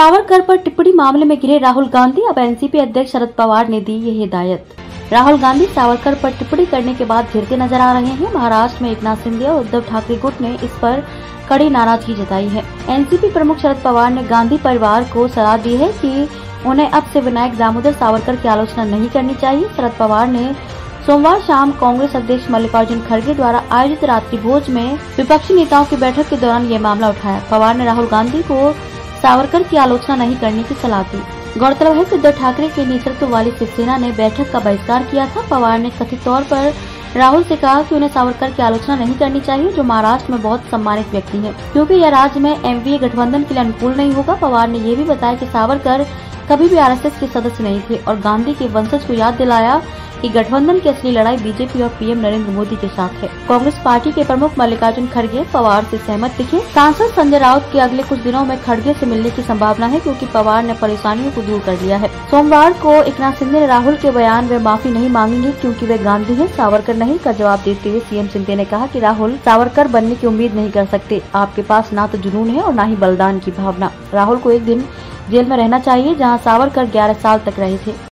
सावरकर पर टिप्पणी मामले में घिरे राहुल गांधी। अब एनसीपी अध्यक्ष शरद पवार ने दी ये हिदायत। राहुल गांधी सावरकर पर टिप्पणी करने के बाद घिरते नज़र आ रहे हैं। महाराष्ट्र में एकनाथ शिंदे और उद्धव ठाकरे गुट ने इस पर कड़ी नाराज़गी जताई है। एनसीपी प्रमुख शरद पवार ने गांधी परिवार को सलाह दी है कि उन्हें अब से विनायक दामोदर सावरकर की आलोचना नहीं करनी चाहिए। शरद पवार ने सोमवार शाम कांग्रेस अध्यक्ष मल्लिकार्जुन खड़गे द्वारा आयोजित रात्रि भोज में विपक्षी नेताओं की बैठक के दौरान ये मामला उठाया। पवार ने राहुल गांधी को सावरकर की आलोचना नहीं करने की सलाह दी। गौरतलब है कि उद्धव ठाकरे के नेतृत्व वाली शिवसेना ने बैठक का बहिष्कार किया था। पवार ने कथित तौर पर राहुल से कहा कि उन्हें सावरकर की आलोचना नहीं करनी चाहिए, जो महाराष्ट्र में बहुत सम्मानित व्यक्ति है। क्योंकि यह राज्य में एमवीए गठबंधन के लिए अनुकूल नहीं होगा। पवार ने ये भी बताया कि सावरकर कभी भी आरएसएस के सदस्य नहीं थे और गांधी के वंशज को याद दिलाया कि गठबंधन की असली लड़ाई बीजेपी और पीएम नरेंद्र मोदी के साथ है। कांग्रेस पार्टी के प्रमुख मल्लिकार्जुन खड़गे पवार से सहमत दिखे। सांसद संजय राउत के अगले कुछ दिनों में खड़गे से मिलने की संभावना है, क्योंकि पवार ने परेशानियों को दूर कर लिया है। सोमवार को एकनाथ शिंदे ने राहुल के बयान वे माफ़ी नहीं मांगेंगे, क्यूँकी वे गांधी है। सावरकर नहीं, का जवाब देते हुए सीएम शिंदे ने कहा की राहुल सावरकर बनने की उम्मीद नहीं कर सकते। आपके पास न तो जुनून है और न ही बलिदान की भावना। राहुल को एक दिन जेल में रहना चाहिए, जहाँ सावरकर 11 साल तक रहे थे।